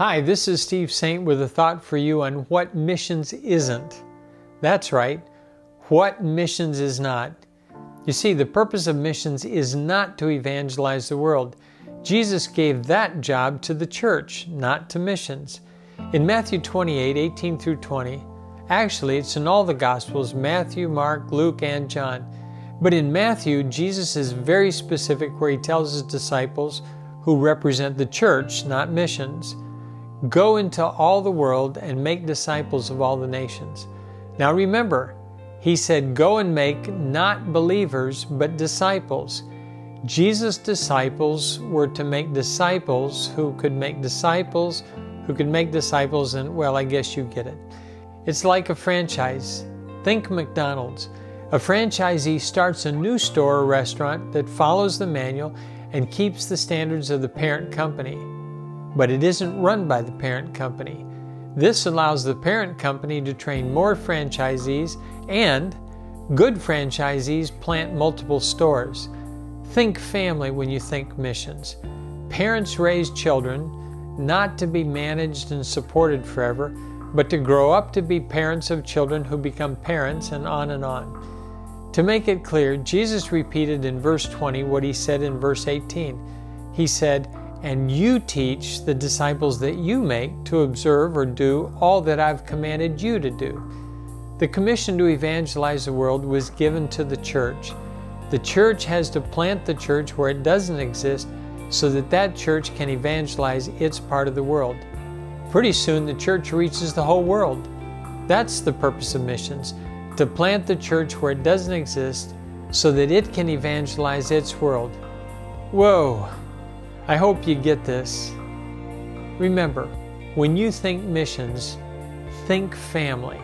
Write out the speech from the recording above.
Hi, this is Steve Saint with a thought for you on what missions isn't. That's right, what missions is not. You see, the purpose of missions is not to evangelize the world. Jesus gave that job to the church, not to missions. In Matthew 28 18 through 20, actually, it's in all the Gospels Matthew, Mark, Luke, and John. But in Matthew, Jesus is very specific where he tells his disciples, who represent the church, not missions, go into all the world and make disciples of all the nations. Now remember, he said, Go and make not believers, but disciples. Jesus' disciples were to make disciples who could make disciples, who could make disciples, and well, I guess you get it. It's like a franchise. Think McDonald's. A franchisee starts a new store or restaurant that follows the manual and keeps the standards of the parent company, but it isn't run by the parent company. This allows the parent company to train more franchisees and good franchisees plant multiple stores. Think family when you think missions. Parents raise children not to be managed and supported forever, but to grow up to be parents of children who become parents and on and on. To make it clear, Jesus repeated in verse 20 what he said in verse 18. He said, And you teach the disciples that you make to observe or do all that I've commanded you to do. The commission to evangelize the world was given to the church. The church has to plant the church where it doesn't exist so that that church can evangelize its part of the world. Pretty soon, the church reaches the whole world. That's the purpose of missions to plant the church where it doesn't exist so that it can evangelize its world. Whoa! I hope you get this. Remember, when you think missions, think family.